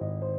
you